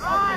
Right,